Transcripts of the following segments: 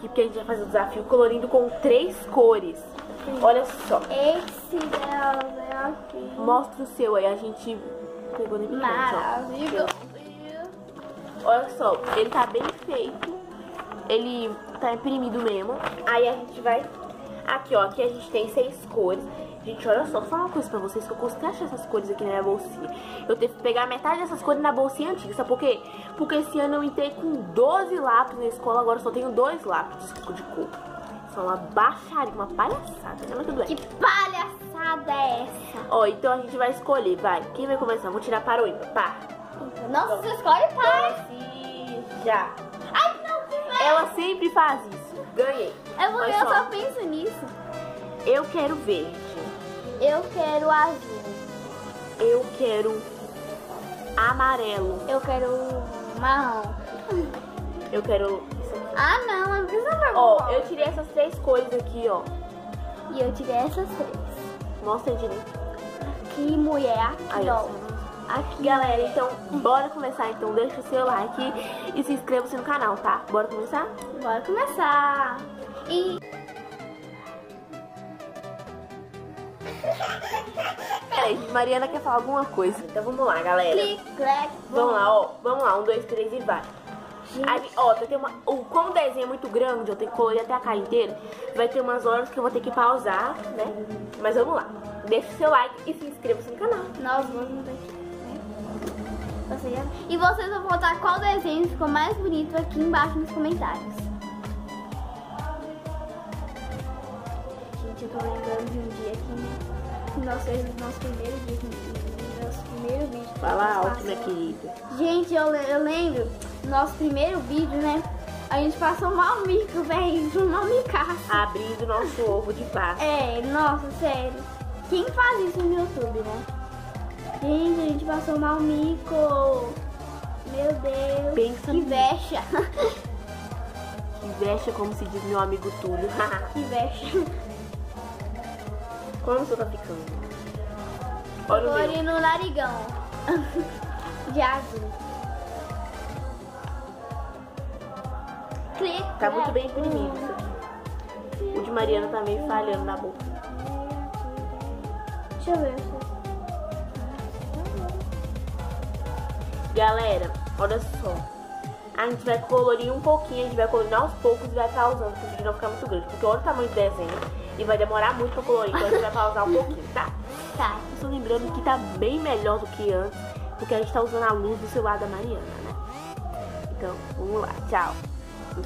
aqui porque a gente vai fazer o desafio colorindo com três cores. Olha só. Esse é aqui. Mostra o seu aí, a gente pegou ó. Maravilhoso. Olha só, ele tá bem feito. Ele tá imprimido mesmo. Aí a gente vai... Aqui, ó. Aqui a gente tem seis cores. Gente, olha só, vou falar uma coisa pra vocês que eu consegui achar essas cores aqui na minha bolsinha. Eu tive que pegar metade dessas cores na bolsinha antiga, sabe por quê? Porque esse ano eu entrei com 12 lápis na escola, agora eu só tenho dois lápis de cor. São uma baixaria, uma palhaçada, né? Mas tudo bem. Que palhaçada é essa? Ó, então a gente vai escolher, vai. Quem vai começar? Vou tirar para o ímpar, pá. Nossa, você escolhe pai. Sim, já. Ai, não. Ela sempre faz isso. Ganhei. Eu, vou, eu só. só penso nisso. Eu quero verde. Eu quero azul. Eu quero amarelo. Eu quero marrom. Eu quero. Ah, não, não precisa marrom. Ó, eu tirei essas três cores aqui, ó. E eu tirei essas três. Mostra direito. Aqui, mulher, aqui, Aí, ó. ó. Aqui. Galera, então, bora começar. Então, deixa o seu like e se inscreva-se no canal, tá? Bora começar? Bora começar. E Peraí, Mariana quer falar alguma coisa. Então, vamos lá, galera. clique, clack, Vamos lá, ó. Vamos lá, um, dois, três e vai. Aí, ó, ter uma. O, como o desenho é muito grande, eu tenho que colorir até a cara inteira. Vai ter umas horas que eu vou ter que pausar, né? Mas vamos lá. Deixa o seu like e se inscreva-se no canal. Nós vamos aqui. né? E vocês vão votar qual desenho ficou mais bonito aqui embaixo nos comentários. Gente, eu tô lembrando de um dia que né, nós fizemos o nosso primeiro vídeo. Nosso primeiro vídeo. Fala alto, minha querida. Gente, eu, eu lembro, no nosso primeiro vídeo, né? A gente passou mal mico, velho. Mal micaço. Abrindo nosso ovo de páscoa. É, nossa, sério. Quem faz isso no YouTube, né? Gente, a gente passou mal mico. Meu Deus. Pensa que vexa. Que veste, como se diz meu amigo Túlio. que vexa. Como você tá ficando? Olha o meu. Agora no narigão. De azul. Clique. Tá muito bem imprimido isso aqui. O de Mariana tá meio falhando na boca. Deixa eu ver. Galera, olha só. A gente vai colorir um pouquinho, a gente vai colorir aos poucos e vai pausando pro vídeo não ficar muito grande. Porque olha o tamanho do desenho e vai demorar muito pra colorir, então a gente vai pausar um pouquinho, tá? Tá. Só lembrando que tá bem melhor do que antes, porque a gente tá usando a luz do celular da Mariana, né? Então, vamos lá, tchau.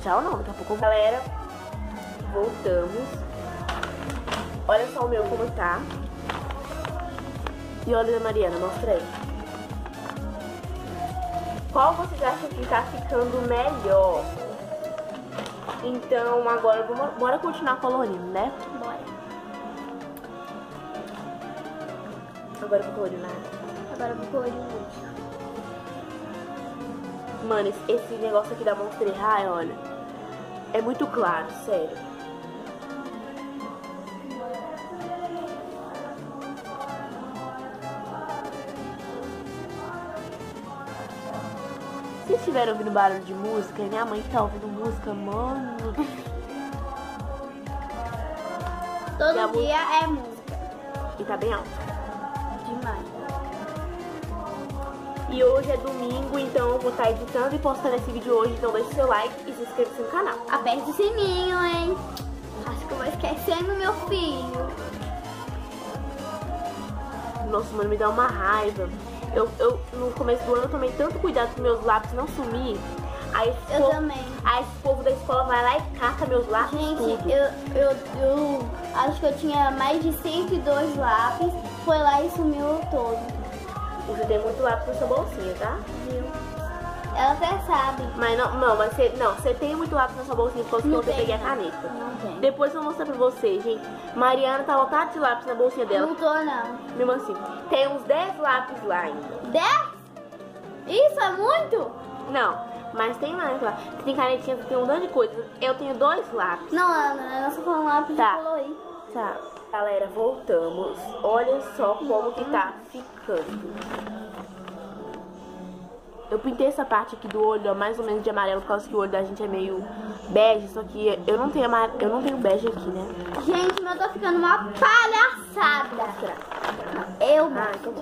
Tchau não, daqui a pouco. Galera, voltamos. Olha só o meu como tá. E olha da Mariana, mostra aí. Qual vocês acham que tá ficando melhor? Então, agora vamos, bora continuar colorindo, né? Bora. Agora eu vou colorir nada. Agora eu vou colorir o último. Mano, esse- esse negócio aqui da Monster High, olha. É muito claro, sério. Estiver ouvindo barulho de música, e minha mãe tá ouvindo música, mano. Todo dia é música. E tá bem alto. Demais. E hoje é domingo, então eu vou estar editando e postando esse vídeo hoje. Então deixe seu like e se inscreva no canal. Aperte o sininho, hein? Acho que eu vou esquecendo meu filho. Nossa, mano, me dá uma raiva. Eu, eu, no começo do ano, eu tomei tanto cuidado com meus lápis não sumir. Aí esse, Eu povo, também. aí esse povo da escola vai lá e caca meus lápis Gente, tudo. eu, eu, eu acho que eu tinha mais de 102 lápis. Foi lá e sumiu todo. Você tem muito lápis na sua bolsinha, tá? Viu? Ela até sabe. Mas não, não, mas você, não, você tem muito lápis na sua bolsinha porque Não você tem, peguei a caneta. Não tem. Depois eu vou mostrar pra vocês, gente. Mariana tá lotada de lápis na bolsinha dela. Não tô, não. Mesmo assim, tem uns 10 lápis lá ainda. 10? Isso é muito? Não, mas tem mais lá. Tem canetinha, tem um monte de coisa. Eu tenho dois lápis. Não, Ana, eu só falando lápis Tá. de colorir. Tá, galera, voltamos. Olha só como que tá ficando. Eu pintei essa parte aqui do olho, ó, mais ou menos de amarelo, por causa que o olho da gente é meio bege, só que eu não tenho eu não tenho bege aqui, né? Gente, mas eu tô ficando uma palhaçada. Eu. Ah, então...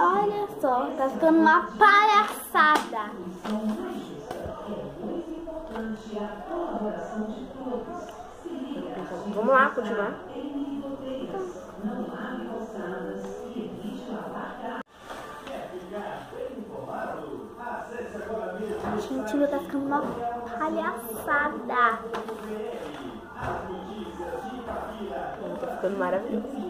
Olha só, tá ficando uma palhaçada. Vamos lá, continuar. Gente, meu tá ficando uma palhaçada. Tá ficando maravilhoso.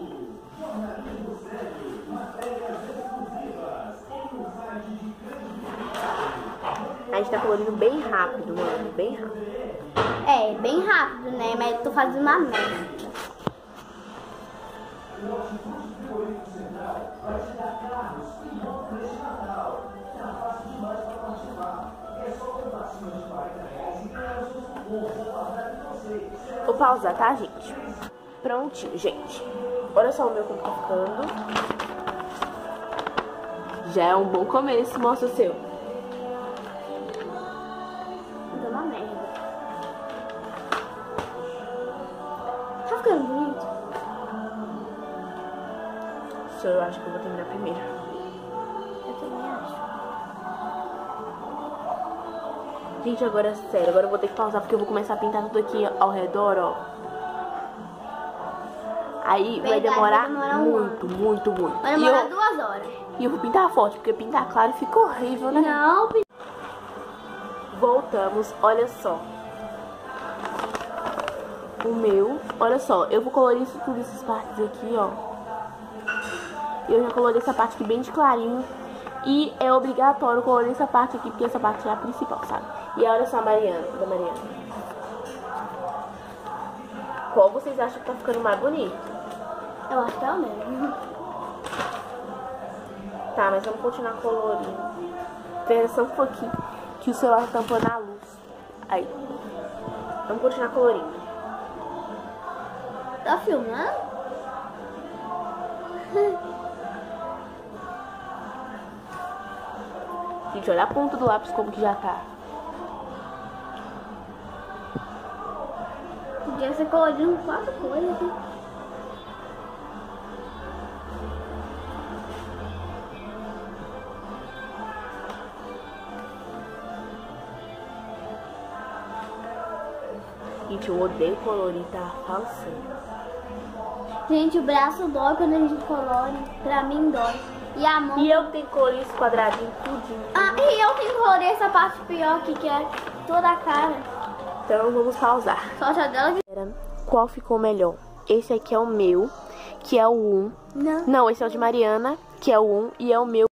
A gente tá colorindo bem rápido, mano. Bem rápido. É, bem rápido, né? Mas eu tô fazendo uma merda. Pausar, tá, gente? Prontinho, gente. Olha só o meu como tá. Já é um bom começo. Mostra o seu. Deu uma merda. Tá ficando bonito? Seu eu acho que eu vou terminar primeiro. Gente, agora é sério. Agora eu vou ter que pausar porque eu vou começar a pintar tudo aqui ao redor, ó. Aí vai demorar, vai demorar um muito, muito, muito. Vai demorar eu, duas horas. e eu vou pintar forte, porque pintar claro fica horrível, né? Não, Voltamos, olha só. O meu, olha só, eu vou colorir isso tudo, essas partes aqui, ó. Eu já colorei essa parte aqui bem de clarinho. E é obrigatório colorir essa parte aqui, porque essa parte é a principal, sabe? E olha só a Mariana, da Mariana. Qual vocês acham que tá ficando mais bonito? eu acho que é o mesmo. Tá, mas vamos continuar colorindo. Pera só um pouquinho, que o celular tá tampando a luz. Aí. Vamos continuar colorindo. Tá filmando? Gente, olha a ponta do lápis como que já tá. Podia ser colorindo quatro coisas. né? Gente, eu odeio colorir, tá falsando. Gente, o braço dói quando a gente colore. Pra mim dói. E a mão. E eu que tenho que colorir esse quadradinho tudinho. Ah, e eu tenho que colorir essa parte pior aqui, que é toda a cara. Então vamos pausar. Só já dela de. Qual ficou melhor? Esse aqui é o meu, que é o 1. Não. Não, esse é o de Mariana, que é o 1, e é o meu.